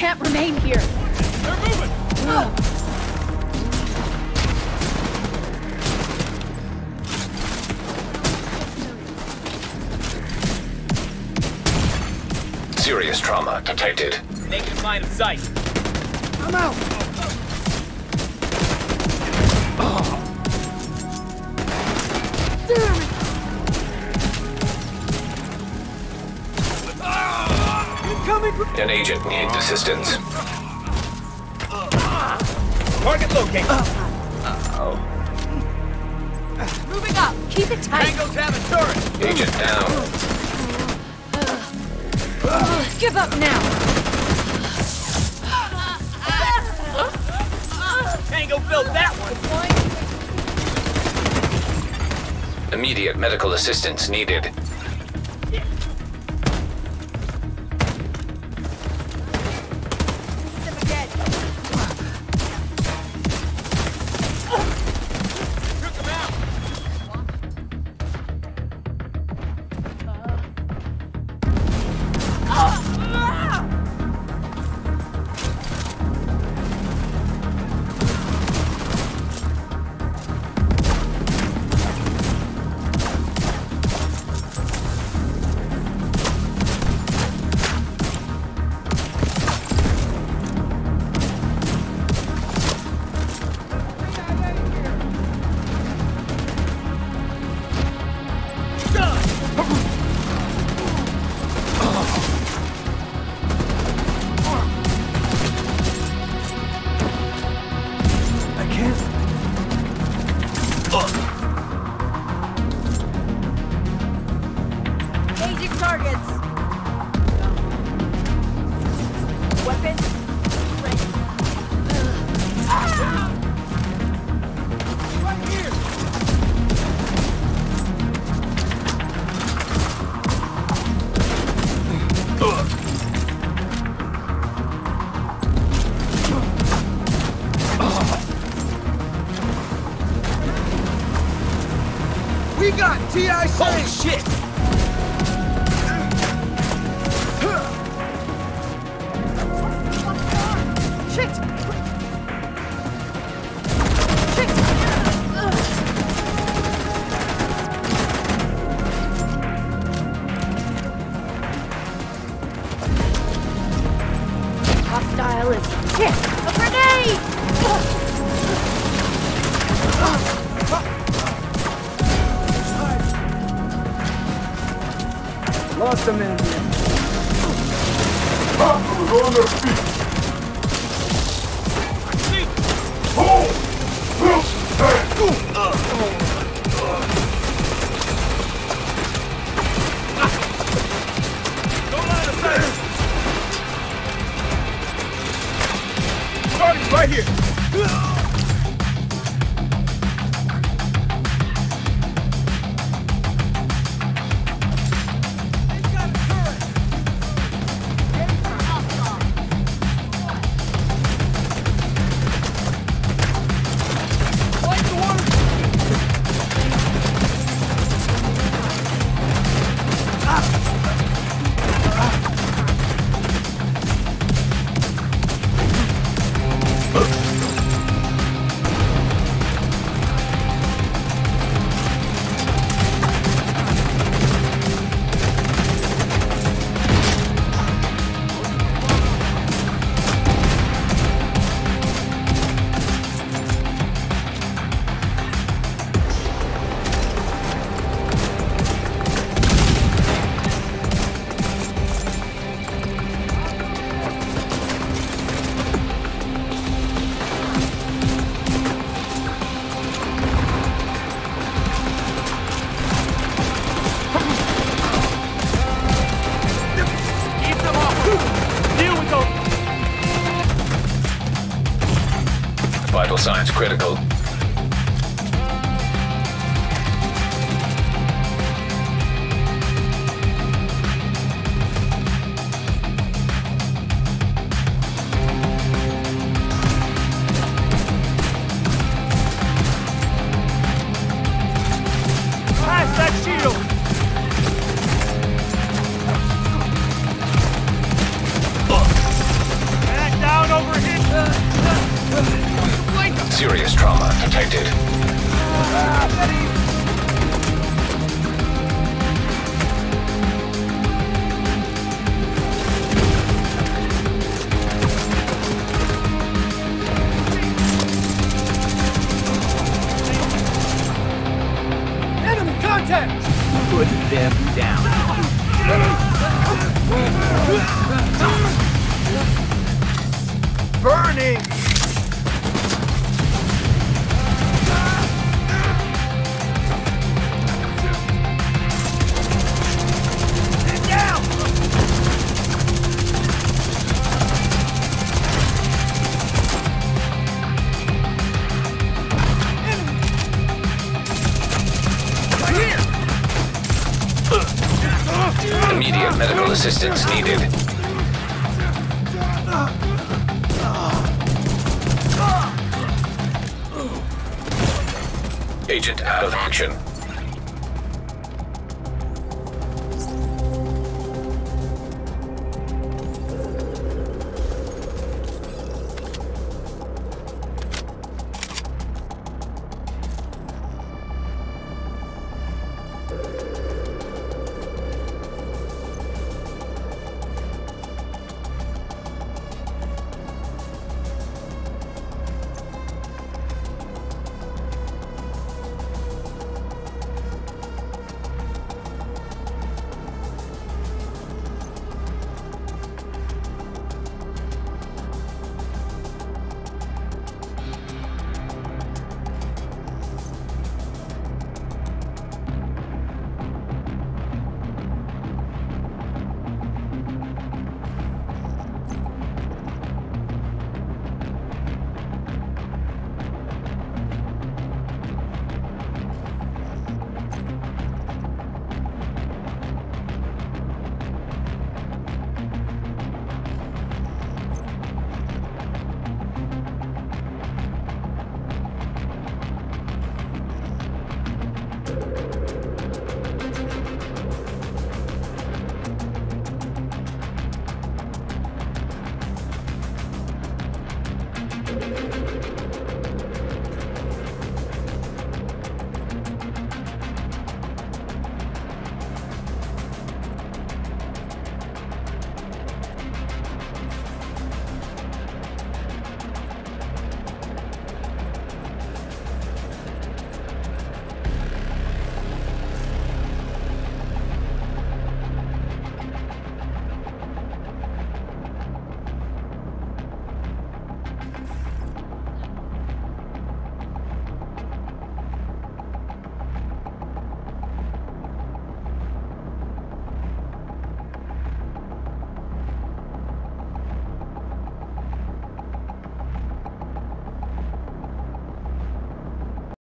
can't remain here. They're moving! Serious trauma detected. Negative line of sight. I'm out. Oh, oh. Incoming. An agent needs assistance. Target located. Moving up. Keep it tight. Tango's having turret. Agent down. Give up now. Tango built that one. Immediate medical assistance needed. We got TIC. Holy! Shit! Lost a man here. No Signs critical. Trauma detected. Assistance needed. Agent out of action.